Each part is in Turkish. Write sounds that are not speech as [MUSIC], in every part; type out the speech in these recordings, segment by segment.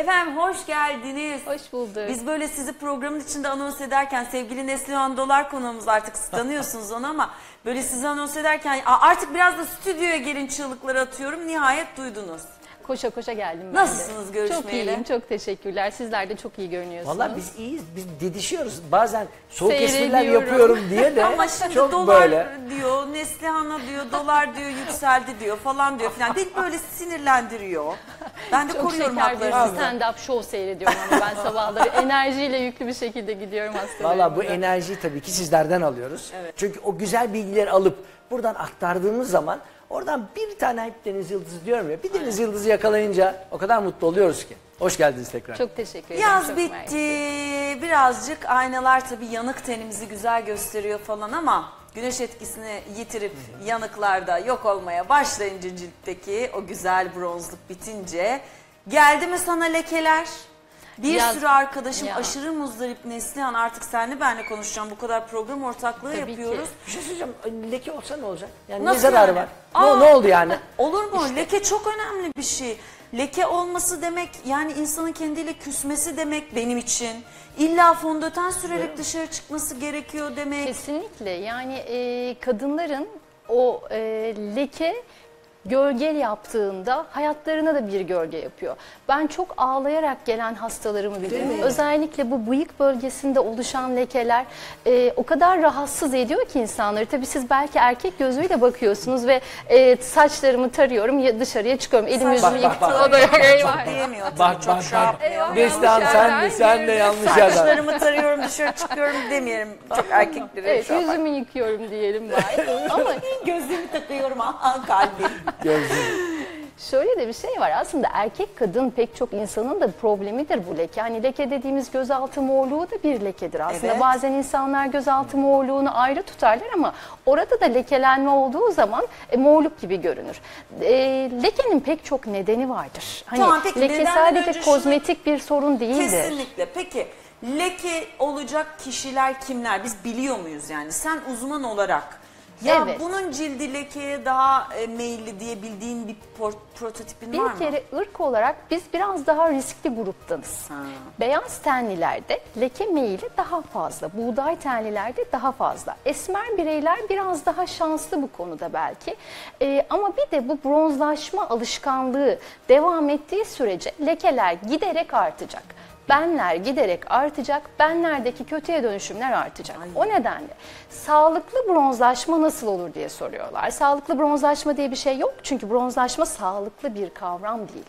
Efendim hoş geldiniz. Hoş bulduk. Biz böyle sizi programın içinde anons ederken sevgili Neslihan Dolar konuğumuz artık tanıyorsunuz onu ama böyle sizi anons ederken "Aa, artık biraz da stüdyoya gelin çığlıkları atıyorum. Nihayet duydunuz. Koşa koşa geldim ben de. Nasılsınız görüşmeyeli? Çok iyiyim, çok teşekkürler. Sizler de çok iyi görünüyorsunuz. Valla biz iyiyiz. Biz didişiyoruz. Bazen soğuk espriler yapıyorum diye de [LAUGHS] Ama şimdi çok dolar böyle. diyor, Neslihan'a diyor, dolar diyor, yükseldi diyor falan diyor filan. Beni böyle sinirlendiriyor. Ben de çok koruyorum şeker bir haklarınızı. stand-up show seyrediyorum ama ben sabahları [LAUGHS] enerjiyle yüklü bir şekilde gidiyorum hastalarımda. Valla bu enerjiyi tabii ki sizlerden alıyoruz. Çünkü o güzel bilgileri alıp buradan aktardığımız zaman oradan bir tane hep deniz yıldızı diyorum ya. Bir deniz yıldızı yakalayınca o kadar mutlu oluyoruz ki. Hoş geldiniz tekrar. Çok teşekkür ederim. Yaz çok bitti. mersi. Birazcık aynalar tabii yanık tenimizi güzel gösteriyor falan ama güneş etkisini yitirip yanıklarda yok olmaya başlayınca ciltteki o güzel bronzluk bitince geldi mi sana lekeler? Bir Yaz- sürü arkadaşım Ya. aşırı muzdarip Neslihan artık senle benle konuşacağım. Bu kadar program ortaklığı Tabii ki. yapıyoruz. Bir şey söyleyeceğim. Leke olsa ne olacak? Yani Nasıl ne zararı yani? var? Aa! Ne, ne oldu yani? [LAUGHS] Olur mu? Leke çok önemli bir şey. Leke olması demek yani insanın kendiyle küsmesi demek benim için. İlla fondöten sürerek dışarı çıkması gerekiyor demek. Kesinlikle yani e, kadınların o e, leke gölge yaptığında hayatlarına da bir gölge yapıyor. Ben çok ağlayarak gelen hastalarımı bilirim. Özellikle bu bıyık bölgesinde oluşan lekeler e, o kadar rahatsız ediyor ki insanları. Tabii siz belki erkek gözüyle bakıyorsunuz ve e, saçlarımı tarıyorum ya dışarıya çıkıyorum. Elim yüzümü Bak, bak, yıktım. bak. O da yok. Eyvah. Çok diyemiyor tabii. Bak çok bak. Eyvah. Neslihan yanlış sen de sen de yanlış yerden. Saçlarımı tarıyorum dışarı çıkıyorum demeyelim. Çok erkeklere Evet, yüzümü yıkıyorum diyelim bari. [LAUGHS] Ama Gözlüğümü takıyorum aha kalbim. [LAUGHS] Gözlüğüm. Şöyle de bir şey var aslında erkek kadın pek çok insanın da problemidir bu leke. Hani leke dediğimiz gözaltı morluğu da bir lekedir aslında. Evet. Bazen insanlar gözaltı morluğunu ayrı tutarlar ama orada da lekelenme olduğu zaman e, morluk gibi görünür. E, lekenin pek çok nedeni vardır. Hani Tamam, peki leke sadece önce şunu- kozmetik bir sorun değildir. Kesinlikle. Peki leke olacak kişiler kimler? Biz biliyor muyuz yani? Sen uzman olarak ya Evet. bunun cildi lekeye daha e, meyilli diye bildiğin bir prototipin var Bir mı? kere ırk olarak biz biraz daha riskli gruptanız. Ha. Beyaz tenlilerde leke meyili daha fazla, buğday tenlilerde daha fazla. Esmer bireyler biraz daha şanslı bu konuda belki. Ee, ama bir de bu bronzlaşma alışkanlığı devam ettiği sürece lekeler giderek artacak. Benler giderek artacak, benlerdeki kötüye dönüşümler artacak. O nedenle sağlıklı bronzlaşma nasıl olur diye soruyorlar. Sağlıklı bronzlaşma diye bir şey yok çünkü bronzlaşma sağlıklı bir kavram değil.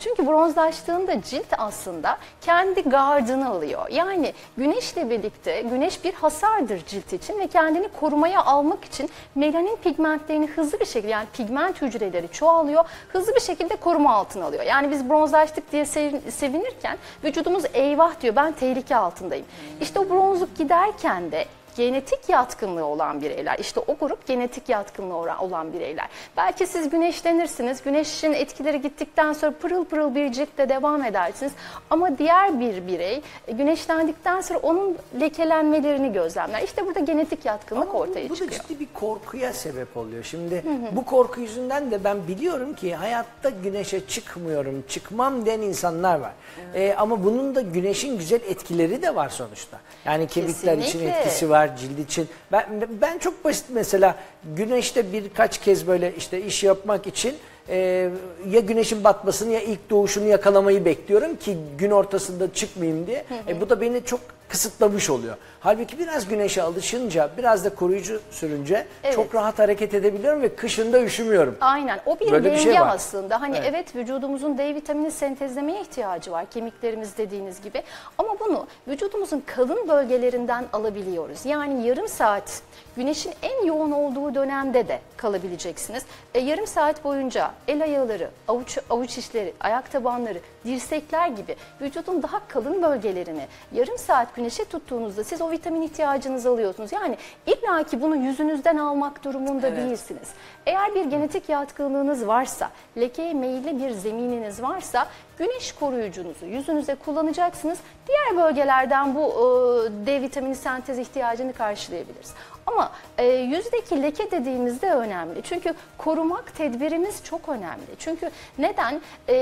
Çünkü bronzlaştığında cilt aslında kendi gardını alıyor. Yani güneşle birlikte güneş bir hasardır cilt için ve kendini korumaya almak için melanin pigmentlerini hızlı bir şekilde yani pigment hücreleri çoğalıyor. Hızlı bir şekilde koruma altına alıyor. Yani biz bronzlaştık diye sev- sevinirken vücudumuz eyvah diyor ben tehlike altındayım. İşte o bronzluk giderken de genetik yatkınlığı olan bireyler. İşte o grup genetik yatkınlığı olan bireyler. Belki siz güneşlenirsiniz. Güneşin etkileri gittikten sonra pırıl pırıl bir ciltte devam edersiniz. Ama diğer bir birey e, güneşlendikten sonra onun lekelenmelerini gözlemler. İşte burada genetik yatkınlık Ama bu- ortaya bu, da çıkıyor. ciddi bir korkuya sebep oluyor. Şimdi bu korku yüzünden de ben biliyorum ki hayatta güneşe çıkmıyorum, çıkmam diyen insanlar var. Ee, ama bunun da güneşin güzel etkileri de var sonuçta. Yani kemikler için Kesinlikle. etkisi var, cilt için. Ben ben çok basit mesela güneşte birkaç kez böyle işte iş yapmak için e, ya güneşin batmasını ya ilk doğuşunu yakalamayı bekliyorum ki gün ortasında çıkmayayım diye. E, bu da beni çok kısıtlamış oluyor. Halbuki biraz güneşe alışınca, biraz da koruyucu sürünce Evet. çok rahat hareket edebiliyorum ve kışında üşümüyorum. Aynen o bir Böyle bir denge şey var. aslında. Hani Evet. evet. vücudumuzun D vitamini sentezlemeye ihtiyacı var kemiklerimiz dediğiniz gibi. Ama bunu vücudumuzun kalın bölgelerinden alabiliyoruz. Yani yarım saat güneşin en yoğun olduğu dönemde de kalabileceksiniz. E, yarım saat boyunca el ayağları, avuç, avuç içleri, ayak tabanları, dirsekler gibi vücudun daha kalın bölgelerini yarım saat güneşe tuttuğunuzda siz o vitamin ihtiyacınızı alıyorsunuz. Yani illaki bunu yüzünüzden almak durumunda Evet. değilsiniz. Eğer bir genetik yatkınlığınız varsa, lekeye meyilli bir zemininiz varsa güneş koruyucunuzu yüzünüze kullanacaksınız. Diğer bölgelerden bu e, D vitamini sentez ihtiyacını karşılayabiliriz. Ama e, yüzdeki leke dediğimizde önemli. Çünkü korumak tedbirimiz çok önemli. Çünkü neden? E,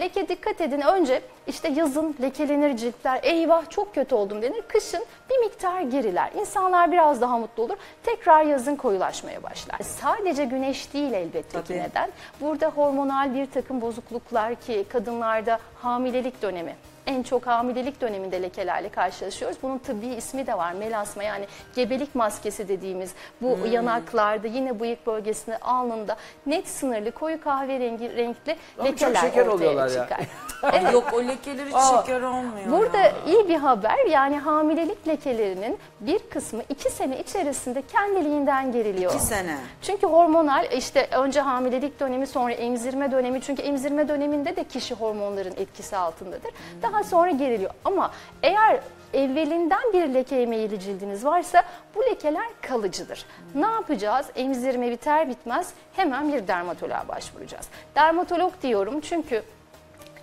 leke dikkat edin önce işte yazın lekelenir ciltler. Eyvah çok kötü oldum denir. Kışın bir miktar geriler. İnsanlar biraz daha mutlu olur. Tekrar yazın koyulaşmaya başlar. Sadece güneş değil elbette ki Tabii. neden? Burada hormonal bir takım bozukluklar ki kadınlarda hamilelik dönemi en çok hamilelik döneminde lekelerle karşılaşıyoruz. Bunun tıbbi ismi de var. Melasma yani gebelik maskesi dediğimiz bu Hmm. yanaklarda yine bıyık bölgesinde alnında net sınırlı koyu kahverengi renkli Ama çok lekeler şeker ortaya oluyorlar ya. çıkar. [LAUGHS] Ay Yok o lekeler hiç Aa, şeker olmuyor Burada ya. iyi bir haber yani hamilelik lekelerinin bir kısmı iki sene içerisinde kendiliğinden geriliyor. İki sene. Çünkü hormonal işte önce hamilelik dönemi sonra emzirme dönemi çünkü emzirme döneminde de kişi hormonların etkisi altındadır. Daha sonra geriliyor ama eğer evvelinden bir lekeye meyilli cildiniz varsa bu lekeler kalıcıdır. Ne yapacağız? Emzirme biter bitmez hemen bir dermatoloğa başvuracağız. Dermatolog diyorum çünkü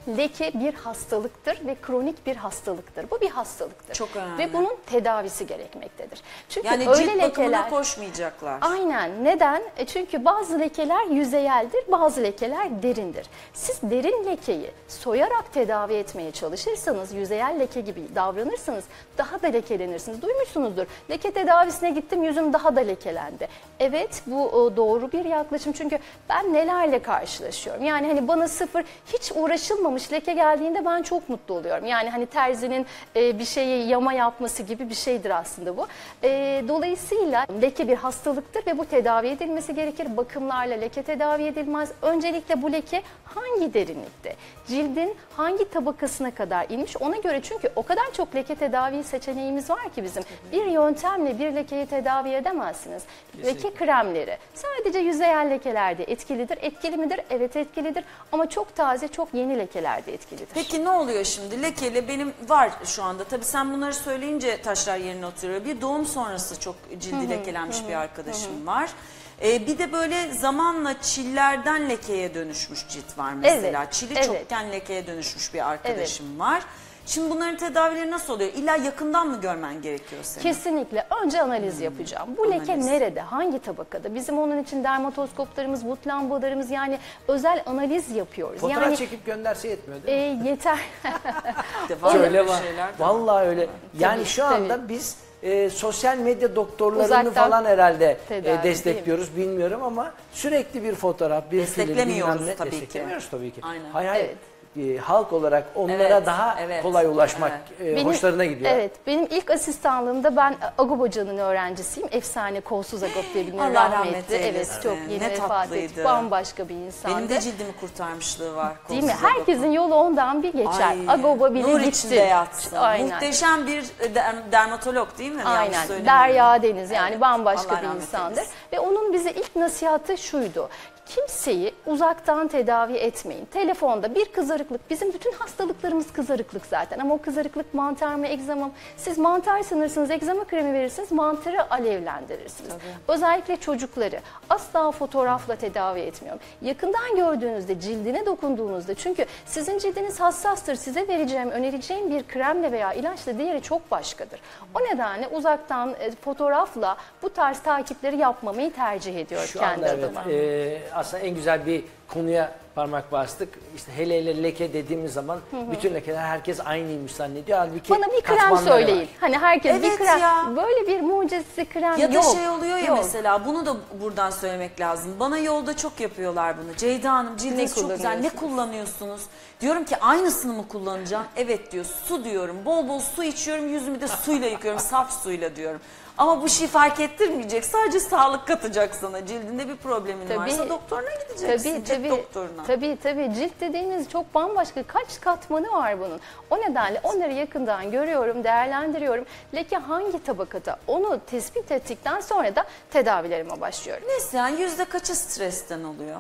Leke bir hastalıktır ve kronik bir hastalıktır. Bu bir hastalıktır. Çok önemli. Ve bunun tedavisi gerekmektedir. Çünkü Yani öyle cilt lekeler koşmayacaklar. Aynen. Neden? E çünkü bazı lekeler yüzeyeldir, bazı lekeler derindir. Siz derin lekeyi soyarak tedavi etmeye çalışırsanız, yüzeyel leke gibi davranırsanız daha da lekelenirsiniz. Duymuşsunuzdur. Leke tedavisine gittim, yüzüm daha da lekelendi. Evet, bu doğru bir yaklaşım. Çünkü ben nelerle karşılaşıyorum. Yani hani bana sıfır hiç uğraşılmamış leke geldiğinde ben çok mutlu oluyorum. Yani hani terzinin e, bir şeyi yama yapması gibi bir şeydir aslında bu. E, dolayısıyla leke bir hastalıktır ve bu tedavi edilmesi gerekir. Bakımlarla leke tedavi edilmez. Öncelikle bu leke hangi derinlikte, cildin hangi tabakasına kadar inmiş ona göre çünkü o kadar çok leke tedavi seçeneğimiz var ki bizim. Bir yöntemle bir lekeyi tedavi edemezsiniz. Leke kremleri sadece yüzeyel lekelerde etkilidir. Etkili midir? Evet etkilidir ama çok taze, çok yeni lekelerde etkilidir. Peki ne oluyor şimdi? Lekeli benim var şu anda. Tabii sen bunları söyleyince taşlar yerine oturuyor. Bir doğum sonrası çok cildi lekelenmiş bir arkadaşım var. Ee, bir de böyle zamanla çillerden lekeye dönüşmüş cilt var mesela. Evet, Çili evet. çokken lekeye dönüşmüş bir arkadaşım var. Şimdi bunların tedavileri nasıl oluyor? İlla yakından mı görmen gerekiyor senin? Kesinlikle. Önce analiz yapacağım. Bu leke Analiz. nerede? Hangi tabakada? Bizim onun için dermatoskoplarımız, but lambalarımız yani özel analiz yapıyoruz. Fotoğraf yani çekip gönderse yetmiyor değil mi? e, yeter. [LAUGHS] [LAUGHS] Öyle var. Vallahi öyle. Yani Tabii, şu anda biz e, sosyal medya doktorlarını Uzaktan falan herhalde tedavi, e, destekliyoruz bilmiyorum ama sürekli bir fotoğraf, bir film Desteklemiyoruz ne tabii ki. desteklemiyoruz tabii ki. Aynen. Hayır hayır. Evet. E, halk olarak onlara Evet, daha evet, kolay ulaşmak evet. e, Benim- hoşlarına gidiyor. Evet. Benim ilk asistanlığımda ben Agop Hoca'nın öğrencisiyim. Efsane kolsuz Agop diye bilinen Allah rahmetli. rahmet Evet eylesin. çok yeni Ne vefat etti. Bambaşka bir insandı. Benim de cildimi kurtarmışlığı var. Değil mi? agopun. Herkesin yolu ondan bir geçer. Agop'a bile nur gitti. içinde yatsın. Aynen. Muhteşem bir e, der- dermatolog değil mi? Aynen. Derya Deniz yani Evet, bambaşka Allah bir insandır. Ve onun bize ilk nasihatı şuydu. Kimseyi uzaktan tedavi etmeyin. Telefonda bir kızarıklık, bizim bütün hastalıklarımız kızarıklık zaten ama o kızarıklık mantar mı, egzama mı? Siz mantar sanırsınız, egzama kremi verirsiniz, mantarı alevlendirirsiniz. Özellikle çocukları asla fotoğrafla tedavi etmiyorum. Yakından gördüğünüzde, cildine dokunduğunuzda çünkü sizin cildiniz hassastır. Size vereceğim, önereceğim bir kremle veya ilaçla diğeri çok başkadır. O nedenle uzaktan e, fotoğrafla bu tarz takipleri yapmamayı tercih ediyor Şu kendi anda evet, adıma. e, aslında en güzel bir konuya parmak bastık. İşte hele hele leke dediğimiz zaman bütün lekeler herkes aynıymış zannediyor. Halbuki Bana bir krem söyleyin. var. Hani herkes bir Evet krem. ya. Böyle bir mucizesi krem Ya da yok. şey oluyor ya Yok. mesela bunu da buradan söylemek lazım. Bana yolda çok yapıyorlar bunu. Ceyda Hanım cildiniz Ne çok güzel. Ne kullanıyorsunuz? kullanıyorsunuz? Diyorum ki aynısını mı kullanacağım? Evet diyor. Su diyorum. Bol bol su içiyorum. Yüzümü de suyla yıkıyorum. Saf suyla diyorum. Ama bu şey fark ettirmeyecek. Sadece sağlık katacak sana. Cildinde bir problemin Tabii. varsa doktoruna gideceksin. Tabii cilt tabii. doktoruna. Tabii tabii. Cilt dediğiniz çok bambaşka kaç katmanı var bunun. O nedenle onları yakından görüyorum, değerlendiriyorum. Leke hangi tabakada onu tespit ettikten sonra da tedavilerime başlıyorum. Yani yüzde kaçı stresten oluyor?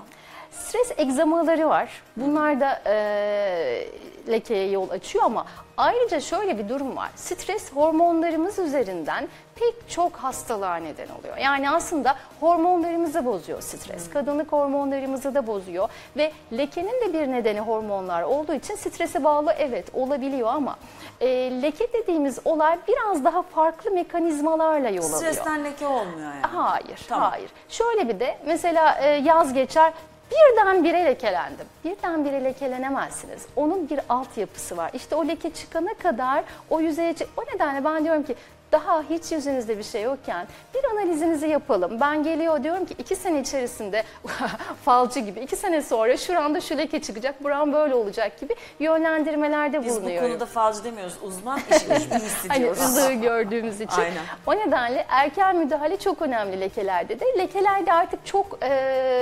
Stres egzamaları var. Bunlar da e, lekeye yol açıyor ama ayrıca şöyle bir durum var. Stres hormonlarımız üzerinden pek çok hastalığa neden oluyor. Yani aslında hormonlarımızı bozuyor stres. Kadınlık hormonlarımızı da bozuyor ve lekenin de bir nedeni hormonlar olduğu için strese bağlı evet olabiliyor ama e, leke dediğimiz olay biraz daha farklı mekanizmalarla yol alıyor. Stresten leke olmuyor yani. Hayır, Tamam. hayır. Şöyle bir de mesela e, yaz geçer birdenbire lekelendim. Birdenbire lekelenemezsiniz. Onun bir altyapısı var. İşte o leke çıkana kadar o yüzeye O nedenle ben diyorum ki daha hiç yüzünüzde bir şey yokken bir analizinizi yapalım. Ben geliyor diyorum ki iki sene içerisinde [LAUGHS] falcı gibi iki sene sonra şuranda şu leke çıkacak, buram böyle olacak gibi yönlendirmelerde Biz bu bulunuyorum. konuda falcı demiyoruz. Uzman iyisi [LAUGHS] Hani ızığı gördüğümüz için. Aynen. O nedenle erken müdahale çok önemli lekelerde de. Lekelerde artık çok e,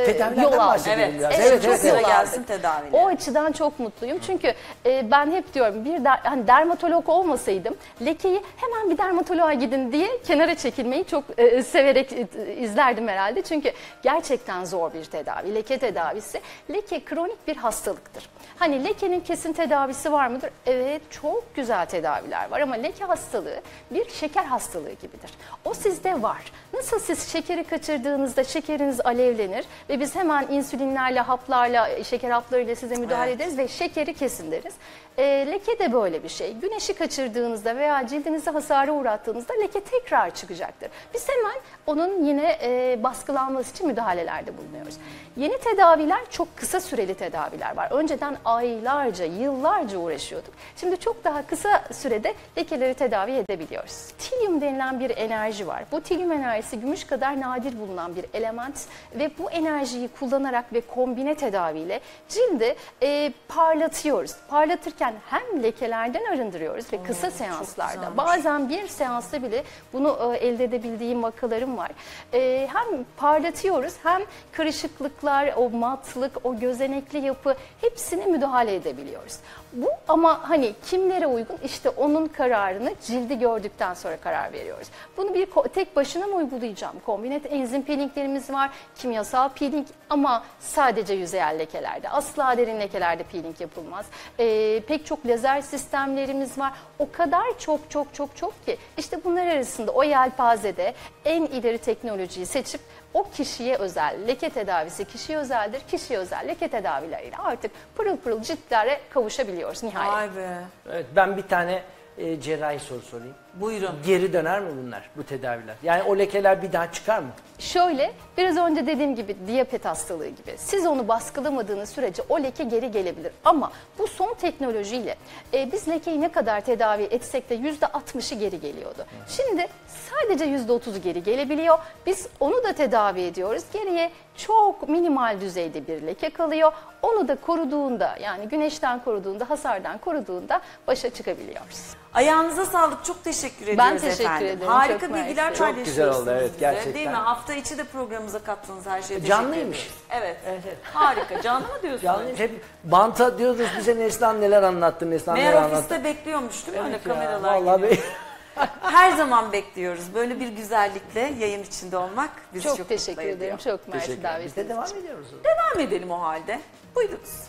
Tedavilerden yol aldı. Evet, biraz. evet, Evet, çok evet, evet. gelsin tedaviyle. O açıdan çok mutluyum. Çünkü e, ben hep diyorum bir der, hani dermatolog olmasaydım lekeyi hemen bir dermatoloğa gidin diye kenara çekilmeyi çok e, severek e, izlerdim herhalde. Çünkü gerçekten zor bir tedavi. Leke tedavisi. Leke kronik bir hastalıktır. Hani lekenin kesin tedavisi var mıdır? Evet çok güzel tedaviler var ama leke hastalığı bir şeker hastalığı gibidir. O sizde var. Nasıl siz şekeri kaçırdığınızda şekeriniz alevlenir ve biz hemen insülinlerle, haplarla, şeker haplarıyla size müdahale Evet. ederiz ve şekeri kesin deriz. E, leke de böyle bir şey. Güneşi kaçırdığınızda veya cildinizi hasara uğrattığınızda leke tekrar çıkacaktır. Biz hemen onun yine e, baskılanması için müdahalelerde bulunuyoruz. Yeni tedaviler çok kısa süreli tedaviler var. Önceden aylarca, yıllarca uğraşıyorduk. Şimdi çok daha kısa sürede lekeleri tedavi edebiliyoruz. Tilyum denilen bir enerji var. Bu tilyum enerjisi gümüş kadar nadir bulunan bir element ve bu enerjiyi kullanarak ve kombine tedaviyle cildi e, parlatıyoruz. Parlatırken hem lekelerden arındırıyoruz ve kısa seanslarda güzelmiş. bazen bir seansta bile bunu e, elde edebildiğim vakalarım var. E, hem parlatıyoruz hem kırışıklıklar, o matlık, o gözenekli yapı hepsine müdahale edebiliyoruz. Bu ama hani kimlere uygun işte onun kararını cildi gördükten sonra karar veriyoruz. Bunu bir tek başına mı uygulayacağım? Kombinet enzim peelinglerimiz var, kimyasal peeling ama sadece yüzeyel lekelerde. Asla derin lekelerde peeling yapılmaz. E, pek çok lazer sistemlerimiz var. O kadar çok çok çok çok ki işte bunlar arasında o yelpazede en ileri teknolojiyi seçip o kişiye özel leke tedavisi kişiye özeldir. Kişiye özel leke tedavileriyle artık pırıl pırıl ciltlere kavuşabiliyoruz nihayet. Vay be. Evet, ben bir tane e, cerrahi soru sorayım. Buyurun. Geri döner mi bunlar, bu tedaviler? Yani o lekeler bir daha çıkar mı? Şöyle biraz önce dediğim gibi diyabet hastalığı gibi siz onu baskılamadığınız sürece o leke geri gelebilir. Ama bu son teknolojiyle e, biz lekeyi ne kadar tedavi etsek de %60'ı geri geliyordu. Şimdi sadece %30'u geri gelebiliyor. Biz onu da tedavi ediyoruz. Geriye çok minimal düzeyde bir leke kalıyor. Onu da koruduğunda yani güneşten koruduğunda, hasardan koruduğunda başa çıkabiliyoruz. Ayağınıza sağlık. Çok teşekkür ediyoruz teşekkür efendim. ederim, Harika çok bilgiler mersi. Çok paylaşıyorsunuz güzel oldu, evet, gerçekten. Değil mi? Hafta içi de programımıza kattığınız her şeye Canlıymış. Evet. Evet. Harika. Canlı mı diyorsunuz? Yalnız hep banta diyoruz bize Neslihan neler anlattı, Neslihan neler Meğer anlattı. ofiste bekliyormuş değil mi? Evet Öyle ya, kameralar vallahi geliyor. Her zaman bekliyoruz. Böyle bir güzellikle yayın içinde olmak bizi çok, Çok, teşekkür mutlu ediyor. ederim. Çok mersi Teşekkürler. Biz de davetiniz için. devam ediyoruz. Devam edelim o halde. Buyurunuz.